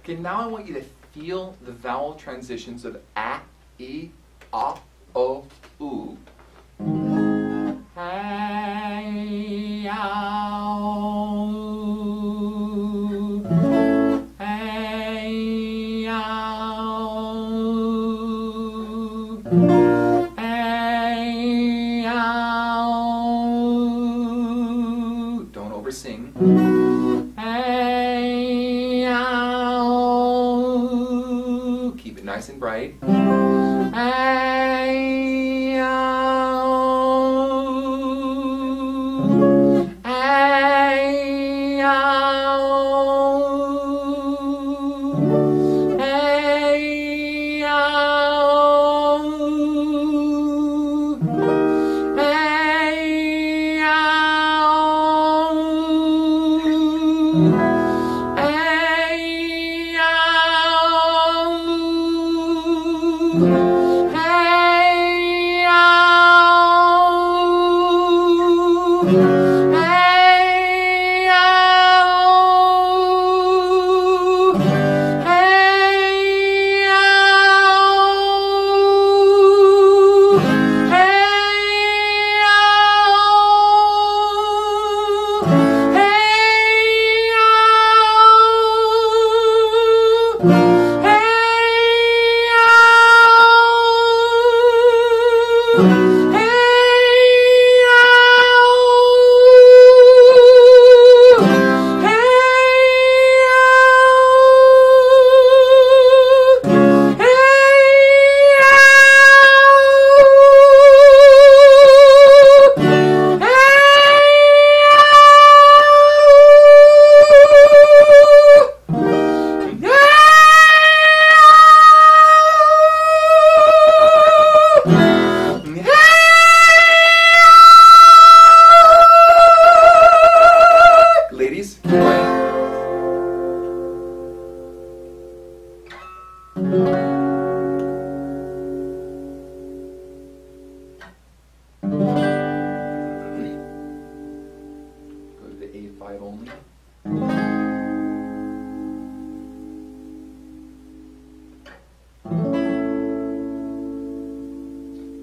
Okay, now I want you to feel the vowel transitions of a, e, a, o, u. Don't oversing. Hey, Keep it nice and bright. Thank mm -hmm. you. Thank.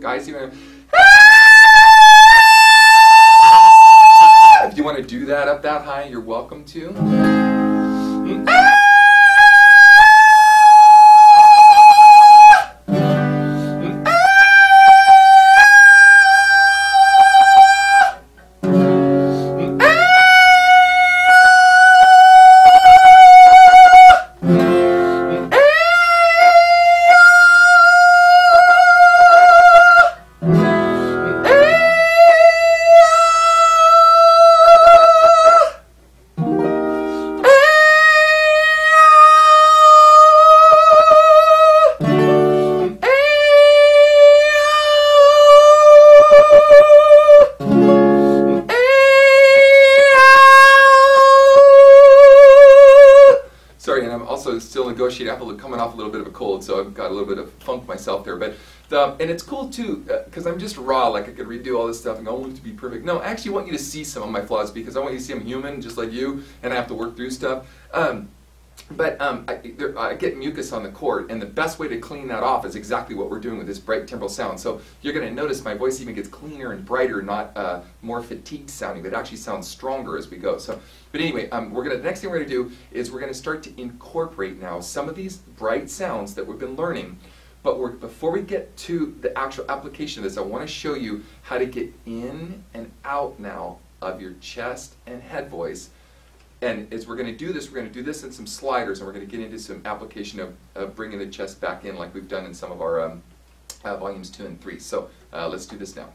Guys, you're gonna. Ah! If you want to do that up that high, you're welcome to. Still negotiate. I'm coming off a little bit of a cold, so I've got a little bit of funk myself there. But the, and it's cool too because I'm just raw. Like I could redo all this stuff and go, I want it to be perfect. No, I actually want you to see some of my flaws because I want you to see I'm human, just like you, and I have to work through stuff. Um, but um, I, I get mucus on the cord, and the best way to clean that off is exactly what we're doing with this bright timbral sound. So you're going to notice my voice even gets cleaner and brighter, not uh, more fatigued sounding. It actually sounds stronger as we go. So, but anyway, um, we're to the next thing we're going to do is we're going to start to incorporate now some of these bright sounds that we've been learning. But before we get to the actual application of this, I want to show you how to get in and out now of your chest and head voice. And as we're going to do this, we're going to do this in some sliders, and we're going to get into some application of, of bringing the chest back in like we've done in some of our um, uh, volumes two and three. So uh, let's do this now.